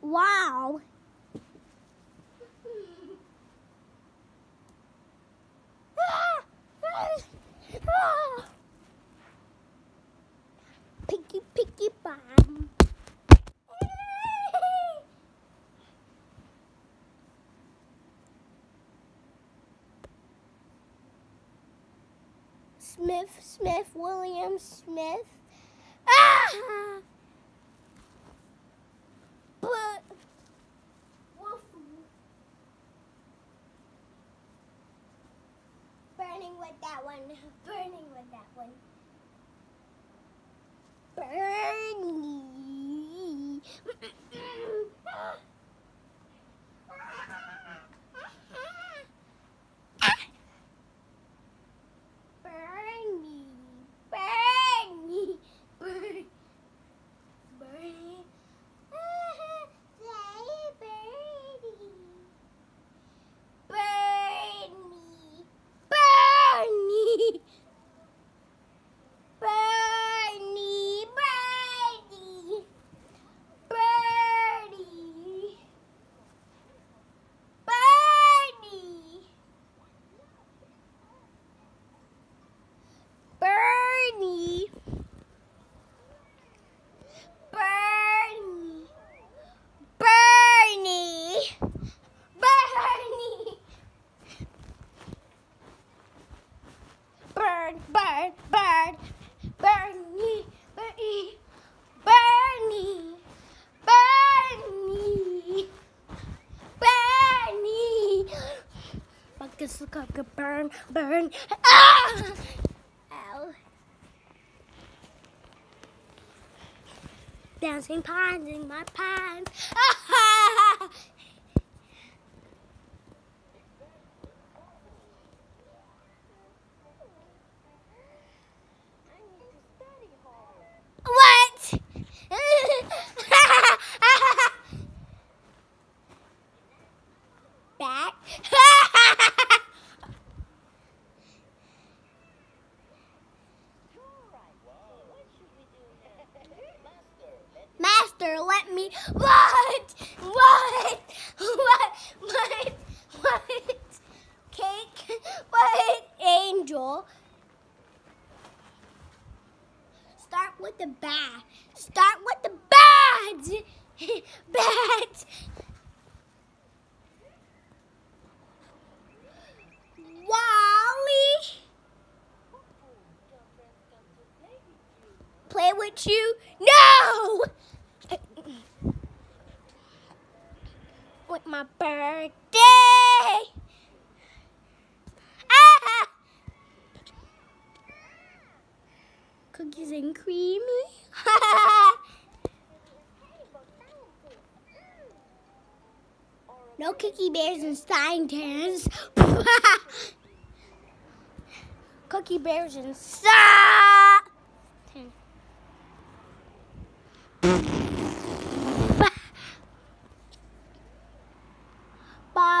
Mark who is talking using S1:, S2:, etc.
S1: Wow. Smith, Smith, William Smith. Ah! But Wolf. Burning with that one. Burning with that one. Bernie. Burn. Bernie. Bernie. Bernie. Bernie. Bernie. Buckets of coca burn, burn. Ah! Ow. Dancing pines in my pines. Ah! What? Bat? Master, let me. What? What? What? What? What? Cake? What? Angel? Start with the bat. Start with the bat. bat. You? No. With my birthday. Ah! Cookies and creamy. no cookie bears and tans. cookie bears and